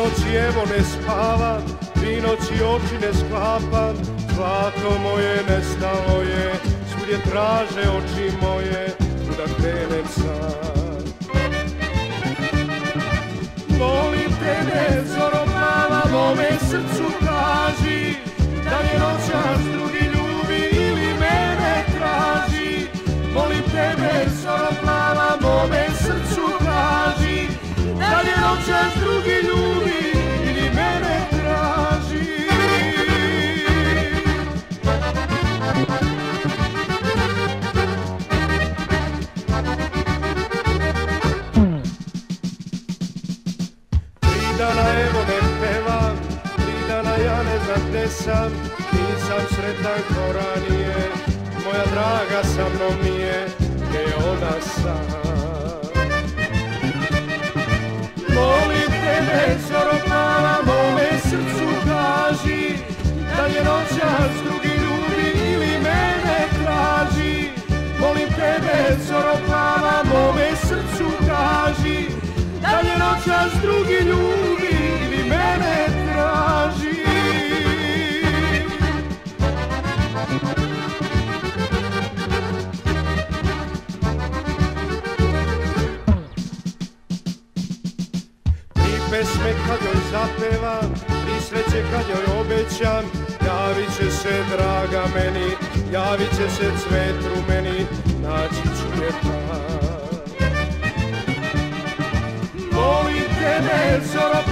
lijevo ne spavam, tri noći oči ne sklapam, zlato moje nestalo je, svudje traže oči moje, da krenem sam. Molim te ne zoro plava, mome srcu kaži, da li noćas drugi dana evo ne pevam, tri dana ja ne znam gde sam, nisam sretan ko ranije, moja draga sa mnom nije, gdje je ona sam. Molim tebe, plava, mome srcu kaži, da je noćas drugi ljubi ili mene traži. Molim tebe, zoro plava, mome srcu kaži, da li noćas drugi ljubi pesme kad joj zapevam, tri sreće kad joj obećam, javit će se draga meni, javit će se cvet meni, naći ću je tam. Molim plava, mome